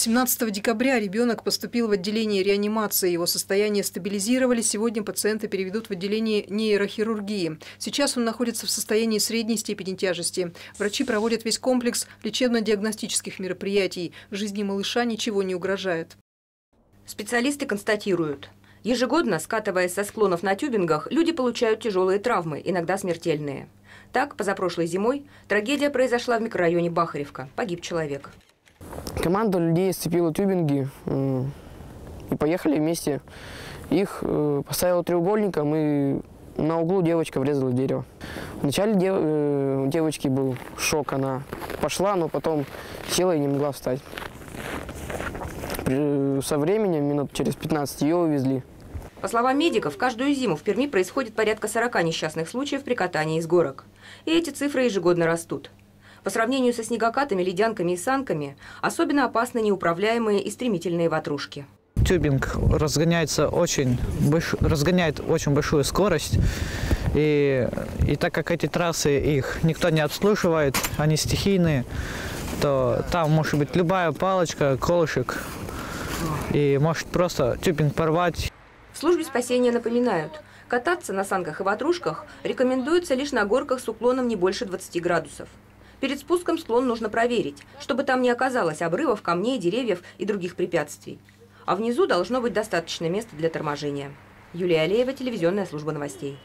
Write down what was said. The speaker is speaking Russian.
17 декабря ребенок поступил в отделение реанимации. Его состояние стабилизировали. Сегодня пациента переведут в отделение нейрохирургии. Сейчас он находится в состоянии средней степени тяжести. Врачи проводят весь комплекс лечебно-диагностических мероприятий. Жизни малыша ничего не угрожает. Специалисты констатируют. Ежегодно, скатываясь со склонов на тюбингах, люди получают тяжелые травмы, иногда смертельные. Так, позапрошлой зимой трагедия произошла в микрорайоне Бахаревка. Погиб человек. Команда людей сцепила тюбинги и поехали вместе. Их э, поставила треугольником и на углу девочка врезала в дерево. Вначале дев, э, девочки был шок, она пошла, но потом села и не могла встать. Со временем, минут через 15, ее увезли. По словам медиков, каждую зиму в Перми происходит порядка 40 несчастных случаев при катании из горок. И эти цифры ежегодно растут. По сравнению со снегокатами, ледянками и санками, особенно опасны неуправляемые и стремительные ватрушки. Тюбинг разгоняется очень, больш... разгоняет очень большую скорость. И, и так как эти трассы, их никто не обслуживает, они стихийные, то там может быть любая палочка, колышек, и может просто тюбинг порвать. В службе спасения напоминают, кататься на санках и ватрушках рекомендуется лишь на горках с уклоном не больше 20 градусов. Перед спуском склон нужно проверить, чтобы там не оказалось обрывов, камней, деревьев и других препятствий. А внизу должно быть достаточно места для торможения. Юлия Алеева, телевизионная служба новостей.